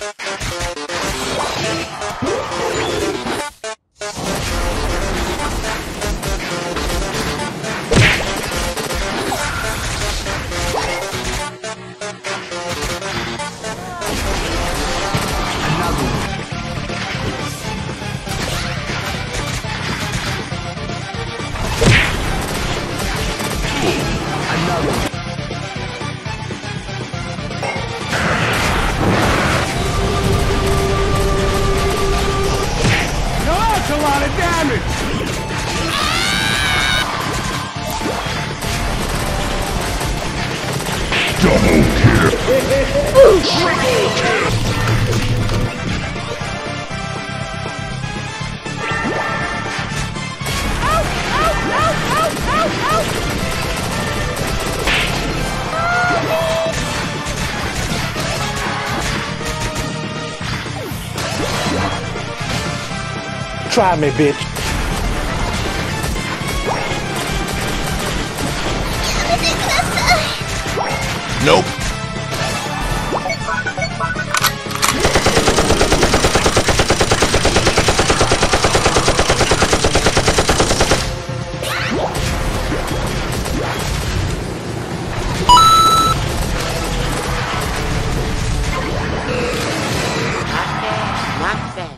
That's a lot of damage! Try me, bitch. Nope.